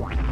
What?